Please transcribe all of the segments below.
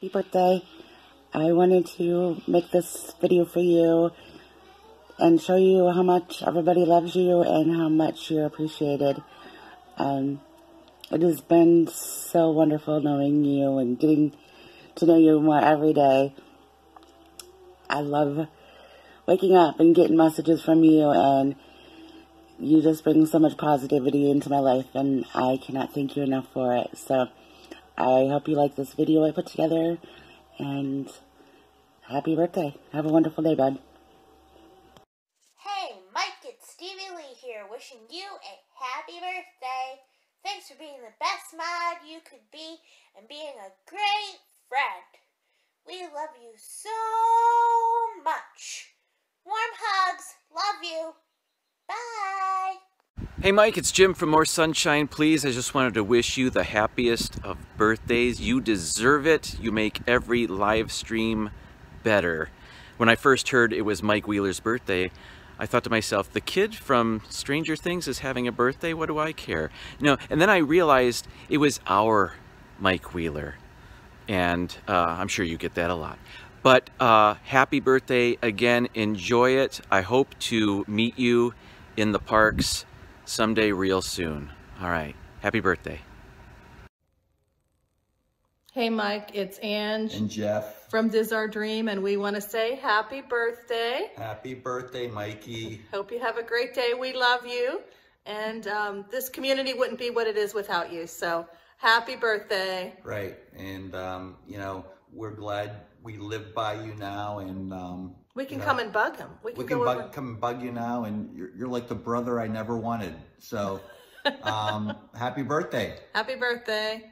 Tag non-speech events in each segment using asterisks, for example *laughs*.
happy birthday. I wanted to make this video for you and show you how much everybody loves you and how much you're appreciated. Um, it has been so wonderful knowing you and getting to know you more every day. I love waking up and getting messages from you and you just bring so much positivity into my life and I cannot thank you enough for it. So I hope you like this video I put together and happy birthday. Have a wonderful day, bud. Hey, Mike, it's Stevie Lee here, wishing you a happy birthday. Thanks for being the best mod you could be and being a great friend. We love you so much. Warm hugs. Love you. Hey Mike, it's Jim from More Sunshine Please. I just wanted to wish you the happiest of birthdays. You deserve it. You make every live stream better. When I first heard it was Mike Wheeler's birthday, I thought to myself, the kid from Stranger Things is having a birthday? What do I care? No, and then I realized it was our Mike Wheeler. And uh, I'm sure you get that a lot. But uh, happy birthday again. Enjoy it. I hope to meet you in the parks someday real soon. All right. Happy birthday. Hey, Mike, it's Ange. And Jeff. From Diz Our Dream, and we want to say happy birthday. Happy birthday, Mikey. Hope you have a great day. We love you. And um, this community wouldn't be what it is without you. So happy birthday. Right. And, um, you know, we're glad we live by you now. And um, we can you know, come and bug him. We can, we can bug, come and bug you now. And you're, you're like the brother I never wanted. So *laughs* um, happy birthday. Happy birthday.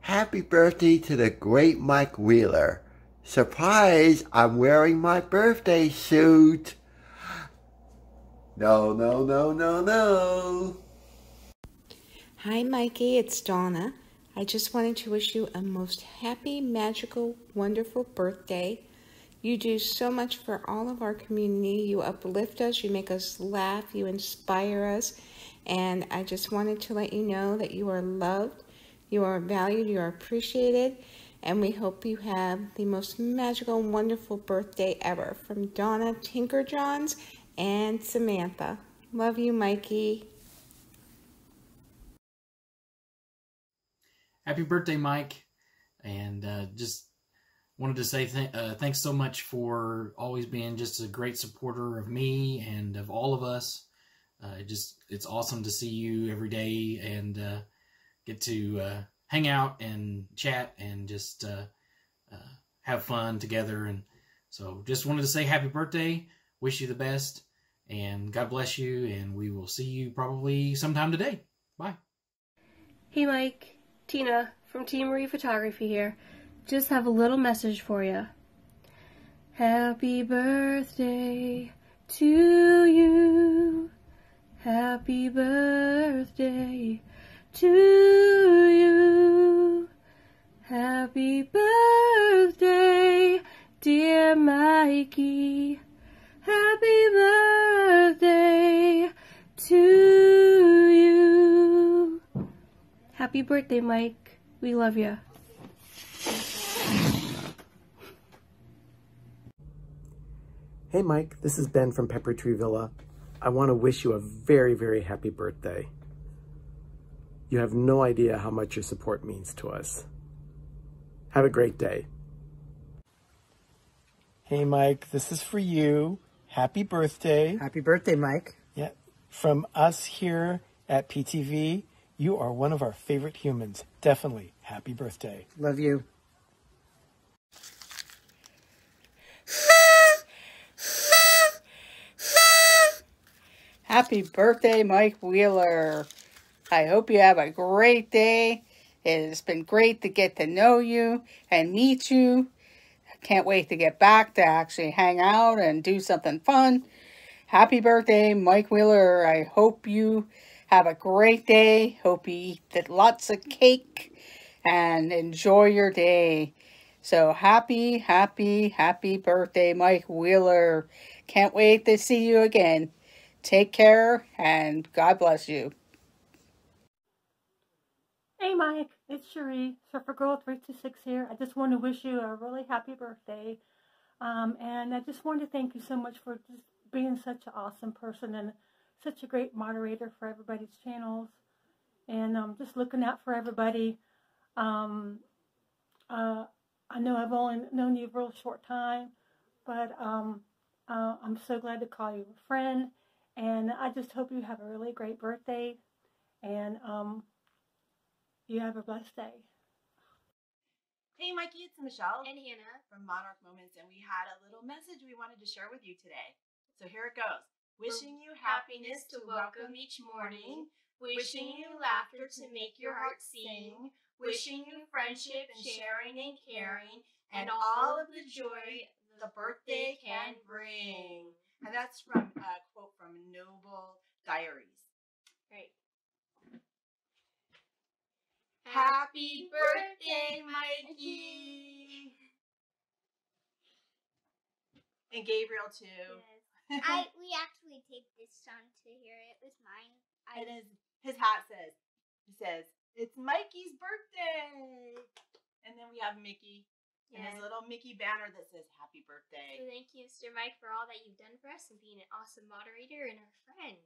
Happy birthday to the great Mike Wheeler. Surprise, I'm wearing my birthday suit. No, no, no, no, no. Hi, Mikey, it's Donna. I just wanted to wish you a most happy, magical, wonderful birthday. You do so much for all of our community. You uplift us, you make us laugh, you inspire us. And I just wanted to let you know that you are loved you are valued, you are appreciated, and we hope you have the most magical, wonderful birthday ever from Donna Tinkerjohns and Samantha. Love you, Mikey. Happy birthday, Mike. And uh, just wanted to say th uh, thanks so much for always being just a great supporter of me and of all of us. Uh, just it's awesome to see you every day and uh, get to uh, hang out and chat and just uh, uh, have fun together. And so just wanted to say happy birthday, wish you the best, and God bless you. And we will see you probably sometime today. Bye. Hey, Mike. Tina from Team Marie Photography here. Just have a little message for you. Happy birthday to you. Happy birthday to you. Happy birthday, dear Mikey. Happy birthday to you. Happy birthday, Mike. We love you. Hey Mike, this is Ben from Pepper Tree Villa. I want to wish you a very, very happy birthday. You have no idea how much your support means to us. Have a great day. Hey, Mike, this is for you. Happy birthday. Happy birthday, Mike. Yeah. From us here at PTV, you are one of our favorite humans. Definitely. Happy birthday. Love you. Happy birthday, Mike Wheeler. I hope you have a great day. It has been great to get to know you and meet you. I can't wait to get back to actually hang out and do something fun. Happy birthday, Mike Wheeler. I hope you have a great day. Hope you eat lots of cake and enjoy your day. So happy, happy, happy birthday, Mike Wheeler. Can't wait to see you again. Take care and God bless you. Hey Mike, it's Cherie, Surfer Girl 326 here. I just want to wish you a really happy birthday. Um, and I just want to thank you so much for just being such an awesome person and such a great moderator for everybody's channels. And um, just looking out for everybody. Um, uh, I know I've only known you for a real short time, but um, uh, I'm so glad to call you a friend. And I just hope you have a really great birthday. And um, you have a blessed day. Hey, Mikey, it's Michelle. And Hannah. From Monarch Moments, and we had a little message we wanted to share with you today. So here it goes. Wishing you happiness to welcome each morning. Wishing you laughter to make your heart sing. Wishing you friendship and sharing and caring. And all of the joy the birthday can bring. And that's from a quote from Noble Diaries. Great. Happy birthday, Mikey! And Gabriel too. I *laughs* we actually taped this song to hear it. It was mine. I, and his his hat says he says it's Mikey's birthday. And then we have Mickey and his little Mickey banner that says happy birthday. So thank you, Mr. Mike, for all that you've done for us and being an awesome moderator and our friend.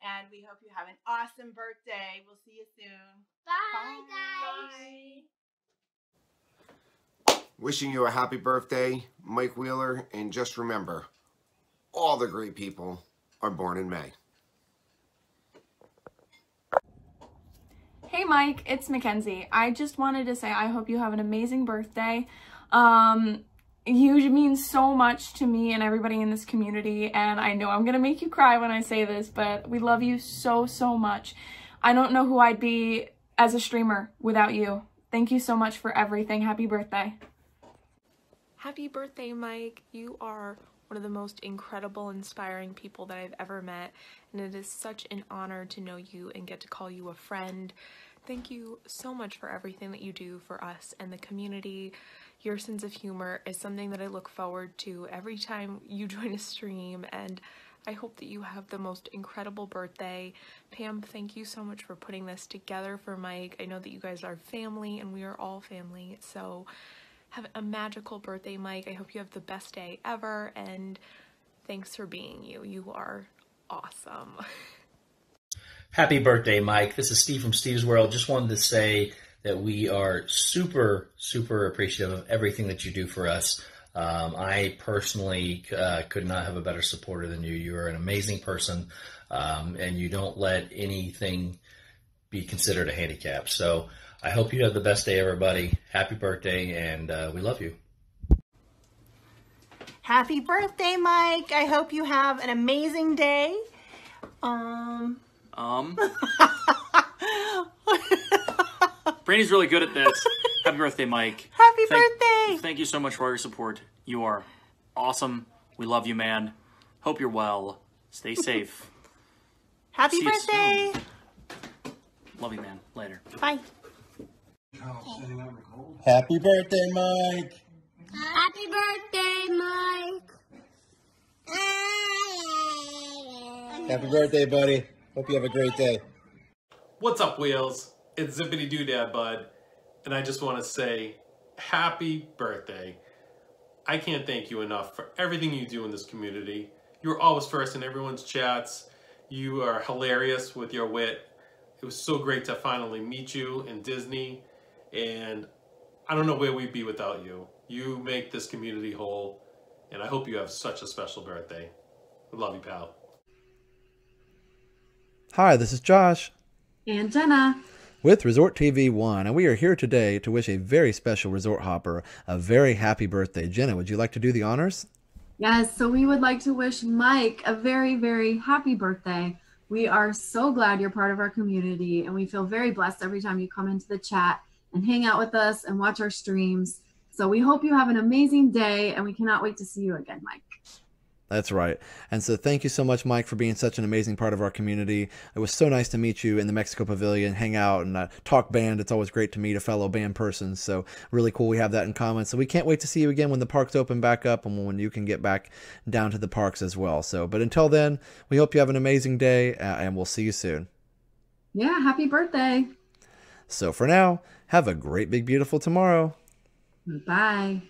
And we hope you have an awesome birthday. We'll see you soon. Bye, guys. Wishing you a happy birthday, Mike Wheeler, and just remember, all the great people are born in May. Hey Mike, it's Mackenzie. I just wanted to say I hope you have an amazing birthday. Um, you mean so much to me and everybody in this community, and I know I'm gonna make you cry when I say this, but we love you so, so much. I don't know who I'd be as a streamer without you. Thank you so much for everything. Happy birthday. Happy birthday, Mike. You are one of the most incredible, inspiring people that I've ever met, and it is such an honor to know you and get to call you a friend. Thank you so much for everything that you do for us and the community. Your sense of humor is something that I look forward to every time you *laughs* join a stream, and I hope that you have the most incredible birthday. Pam, thank you so much for putting this together for Mike. I know that you guys are family, and we are all family, so have a magical birthday, Mike. I hope you have the best day ever, and thanks for being you. You are awesome. *laughs* Happy birthday, Mike. This is Steve from Steve's World. Just wanted to say that we are super, super appreciative of everything that you do for us. Um, I personally uh, could not have a better supporter than you. You are an amazing person, um, and you don't let anything be considered a handicap. So I hope you have the best day, everybody. Happy birthday, and uh, we love you. Happy birthday, Mike. I hope you have an amazing day. Um Um. *laughs* Brandy's really good at this. Happy birthday, Mike. Happy Thank- birthday. Thank you so much for all your support. You are awesome. We love you, man. Hope you're well. Stay safe. *laughs* Happy See you birthday. love you, man. Later. Bye. Happy birthday, Mike. Happy birthday, Mike. Happy birthday, buddy. Hope you have a great day. What's up, Wheels? It's Zippity Doodad Bud, and I just want to say happy birthday. I can't thank you enough for everything you do in this community. You're always first in everyone's chats. You are hilarious with your wit. It was so great to finally meet you in Disney, and I don't know where we'd be without you. You make this community whole, and I hope you have such a special birthday. Love you, pal. Hi, this is Josh And Jenna. with Resort TV One, and we are here today to wish a very special resort hopper a very happy birthday. Jenna, would you like to do the honors? Yes, so we would like to wish Mike a very, very happy birthday. We are so glad you're part of our community, and we feel very blessed every time you come into the chat and hang out with us and watch our streams. So we hope you have an amazing day, and we cannot wait to see you again, Mike. That's right. And so thank you so much, Mike, for being such an amazing part of our community. It was so nice to meet you in the Mexico Pavilion, hang out and uh, talk band. It's always great to meet a fellow band person. So really cool we have that in common. So we can't wait to see you again when the parks open back up and when you can get back down to the parks as well. So, but until then, we hope you have an amazing day uh, and we'll see you soon. Yeah, happy birthday. So for now, have a great, big, beautiful tomorrow. Bye.